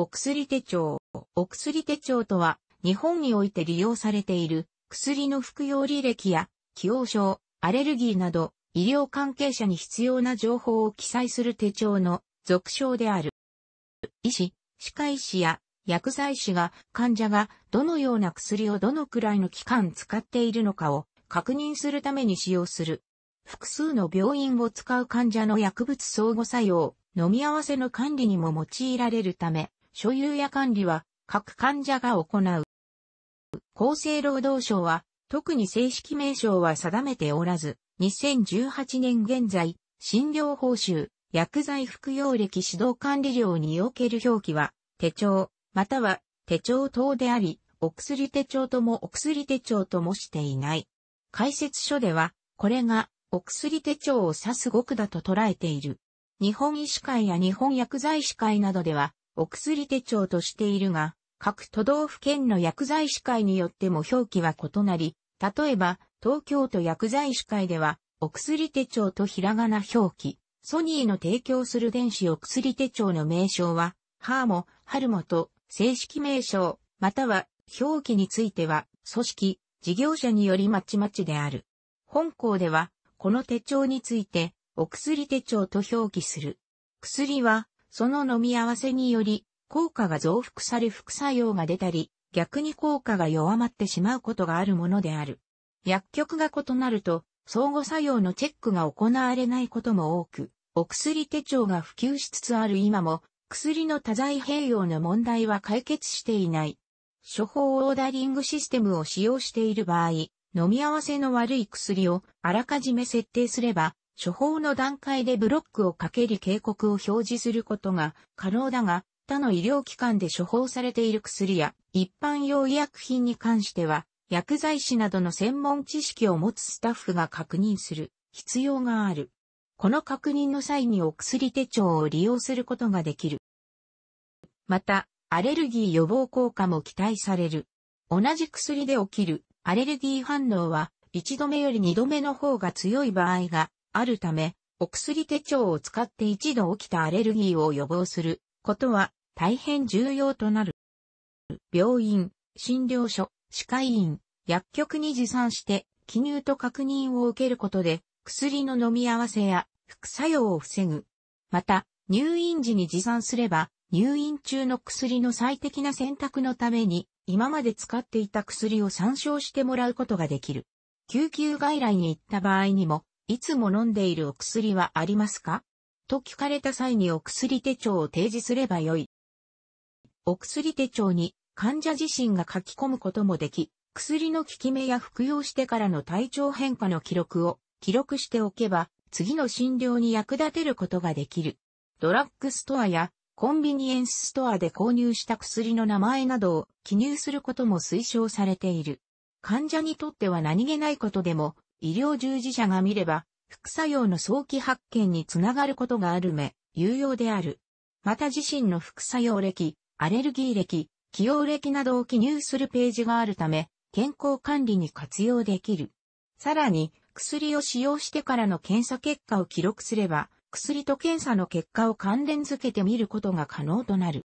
お薬手帳。お薬手帳とは、日本において利用されている薬の服用履歴や、起用症、アレルギーなど、医療関係者に必要な情報を記載する手帳の俗称である。医師、歯科医師や薬剤師が患者がどのような薬をどのくらいの期間使っているのかを確認するために使用する。複数の病院を使う患者の薬物相互作用、飲み合わせの管理にも用いられるため、所有や管理は各患者が行う。厚生労働省は特に正式名称は定めておらず、2018年現在、診療報酬、薬剤服用歴指導管理料における表記は、手帳、または手帳等であり、お薬手帳ともお薬手帳ともしていない。解説書では、これがお薬手帳を指す語句だと捉えている。日本医師会や日本薬剤師会などでは、お薬手帳としているが、各都道府県の薬剤師会によっても表記は異なり、例えば、東京都薬剤師会では、お薬手帳とひらがな表記、ソニーの提供する電子お薬手帳の名称は、ハーモ、ハルモと正式名称、または表記については、組織、事業者によりまちまちである。本校では、この手帳について、お薬手帳と表記する。薬は、その飲み合わせにより、効果が増幅され副作用が出たり、逆に効果が弱まってしまうことがあるものである。薬局が異なると、相互作用のチェックが行われないことも多く、お薬手帳が普及しつつある今も、薬の多剤併用の問題は解決していない。処方オーダリングシステムを使用している場合、飲み合わせの悪い薬をあらかじめ設定すれば、処方の段階でブロックをかけり警告を表示することが可能だが、他の医療機関で処方されている薬や一般用医薬品に関しては、薬剤師などの専門知識を持つスタッフが確認する必要がある。この確認の際にお薬手帳を利用することができる。また、アレルギー予防効果も期待される。同じ薬で起きるアレルギー反応は、一度目より二度目の方が強い場合があるため、お薬手帳を使って一度起きたアレルギーを予防することは大変重要となる。病院、診療所、歯科医院、薬局に持参して記入と確認を受けることで薬の飲み合わせや副作用を防ぐ。また、入院時に持参すれば入院中の薬の最適な選択のために今まで使っていた薬を参照してもらうことができる。救急外来に行った場合にも、いつも飲んでいるお薬はありますか？と聞かれた際にお薬手帳を提示すればよい。お薬手帳に患者自身が書き込むこともでき、薬の効き目や服用してからの体調変化の記録を記録しておけば、次の診療に役立てることができる。ドラッグストアやコンビニエンスストアで購入した薬の名前などを記入することも推奨されている。患者にとっては何気ないことでも、医療従事者が見れば、副作用の早期発見につながることがあるめ、有用である。また自身の副作用歴、アレルギー歴、起用歴などを記入するページがあるため、健康管理に活用できる。さらに、薬を使用してからの検査結果を記録すれば、薬と検査の結果を関連づけてみることが可能となる。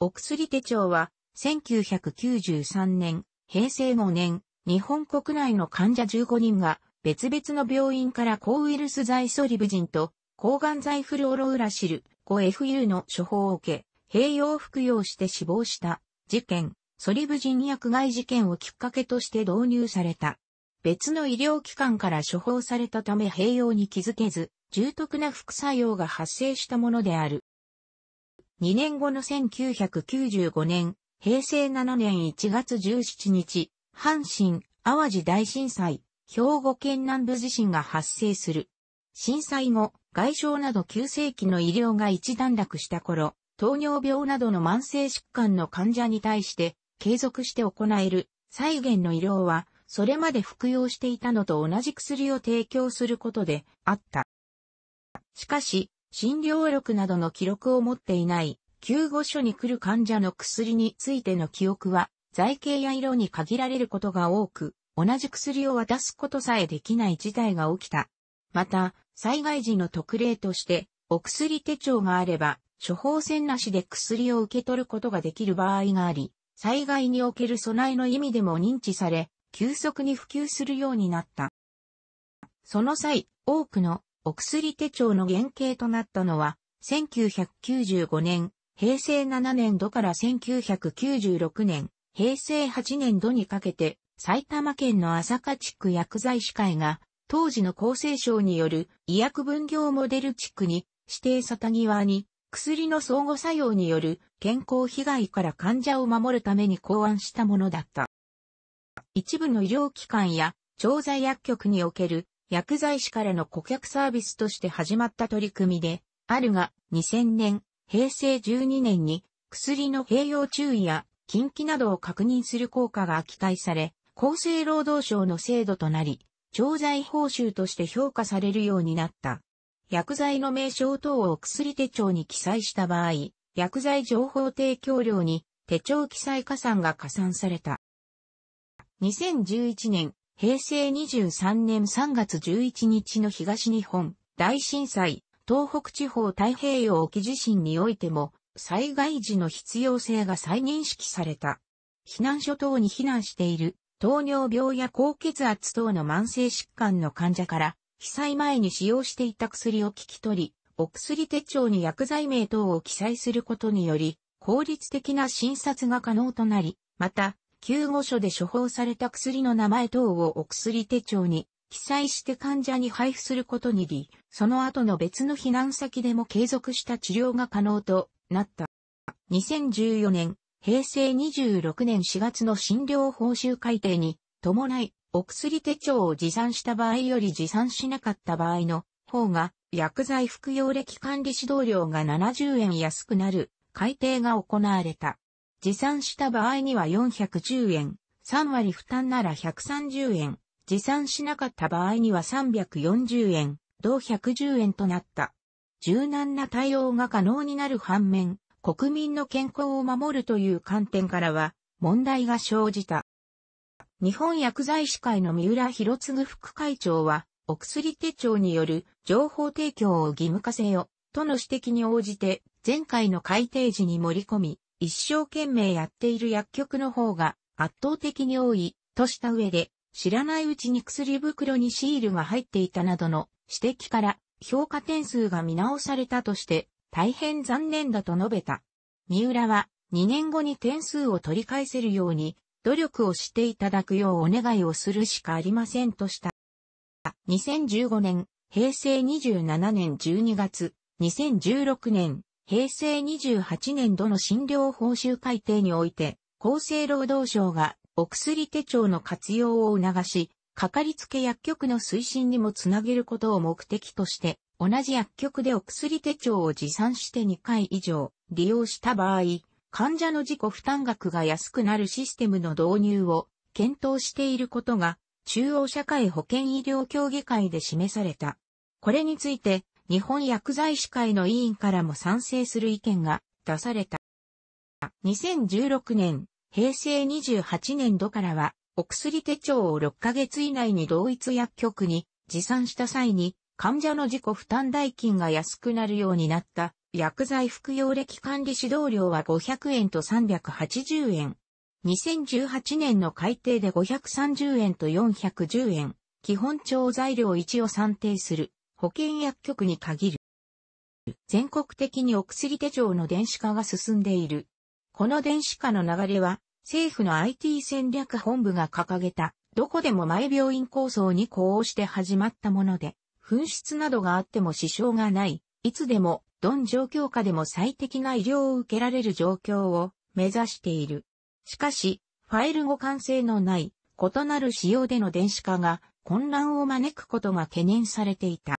お薬手帳は、1993年、平成5年、日本国内の患者15人が、別々の病院から抗ウイルス剤ソリブジンと、抗がん剤フルオロウラシル 5FU の処方を受け、併用服用して死亡した事件、ソリブジン薬害事件をきっかけとして導入された。別の医療機関から処方されたため併用に気づけず、重篤な副作用が発生したものである。2年後の1995年、平成7年1月17日、阪神、淡路大震災、兵庫県南部地震が発生する。震災後、外傷など急性期の医療が一段落した頃、糖尿病などの慢性疾患の患者に対して継続して行える再現の医療は、それまで服用していたのと同じ薬を提供することであった。しかし、診療録などの記録を持っていない救護所に来る患者の薬についての記憶は、財形や色に限られることが多く、同じ薬を渡すことさえできない事態が起きた。また、災害時の特例として、お薬手帳があれば、処方箋なしで薬を受け取ることができる場合があり、災害における備えの意味でも認知され、急速に普及するようになった。その際、多くのお薬手帳の原型となったのは、1995年、平成7年度から1996年、平成8年度にかけて、埼玉県の朝霞地区薬剤師会が、当時の厚生省による医薬分業モデル地区に指定さた際に薬の相互作用による健康被害から患者を守るために考案したものだった。一部の医療機関や調剤薬局における薬剤師からの顧客サービスとして始まった取り組みで、あるが2000年、平成12年に薬の併用注意や禁忌などを確認する効果が期待され、厚生労働省の制度となり、調剤報酬として評価されるようになった。薬剤の名称等を薬手帳に記載した場合、薬剤情報提供料に手帳記載加算が加算された。2011年、平成23年3月11日の東日本大震災、東北地方太平洋沖地震においても、災害時の必要性が再認識された。避難所等に避難している糖尿病や高血圧等の慢性疾患の患者から被災前に使用していた薬を聞き取り、お薬手帳に薬剤名等を記載することにより、効率的な診察が可能となり、また、救護所で処方された薬の名前等をお薬手帳に記載して患者に配布することにり、その後の別の避難先でも継続した治療が可能となった。2014年、平成26年4月の診療報酬改定に伴い、お薬手帳を持参した場合より持参しなかった場合の方が、薬剤服用歴管理指導料が70円安くなる改定が行われた。持参した場合には410円、3割負担なら130円、持参しなかった場合には340円、同110円となった。柔軟な対応が可能になる反面、国民の健康を守るという観点からは問題が生じた。日本薬剤師会の三浦博次副会長は、お薬手帳による情報提供を義務化せよ、との指摘に応じて、前回の改定時に盛り込み、一生懸命やっている薬局の方が圧倒的に多い、とした上で、知らないうちに薬袋にシールが入っていたなどの指摘から、評価点数が見直されたとして、大変残念だと述べた。三浦は、2年後に点数を取り返せるように、努力をしていただくようお願いをするしかありませんとした。2015年、平成27年12月、2016年、平成28年度の診療報酬改定において、厚生労働省がお薬手帳の活用を促し、かかりつけ薬局の推進にもつなげることを目的として、同じ薬局でお薬手帳を持参して2回以上利用した場合、患者の自己負担額が安くなるシステムの導入を検討していることが中央社会保険医療協議会で示された。これについて日本薬剤師会の委員からも賛成する意見が出された。2016年、平成28年度からはお薬手帳を6ヶ月以内に同一薬局に持参した際に患者の自己負担代金が安くなるようになった薬剤服用歴管理指導料は500円と380円。2018年の改定で530円と410円。基本調材料1を算定する保険薬局に限る。全国的にお薬手帳の電子化が進んでいる。この電子化の流れは政府の IT 戦略本部が掲げたどこでも前病院構想に呼応して始まったもので、紛失などがあっても支障がない、いつでもどん状況下でも最適な医療を受けられる状況を目指している。しかし、ファイル互換性のない異なる仕様での電子化が混乱を招くことが懸念されていた。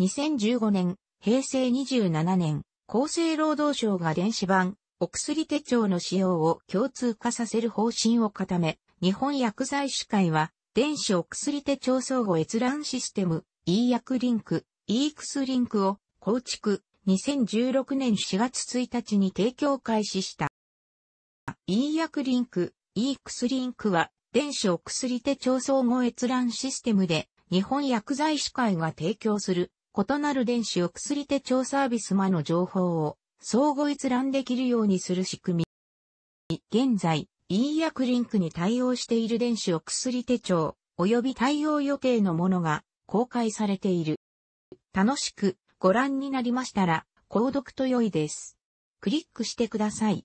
2015年、平成27年、厚生労働省が電子版、お薬手帳の使用を共通化させる方針を固め、日本薬剤師会は、電子お薬手帳相互閲覧システム、e 薬リンク、e クリンクを構築、2016年4月1日に提供開始した。e 薬リンク、e クリンクは、電子お薬手帳相互閲覧システムで、日本薬剤師会が提供する、異なる電子お薬手帳サービス間の情報を相互閲覧できるようにする仕組み。現在、e 薬リンクに対応している電子お薬手帳及び対応予定のものが公開されている。楽しくご覧になりましたら、購読と良いです。クリックしてください。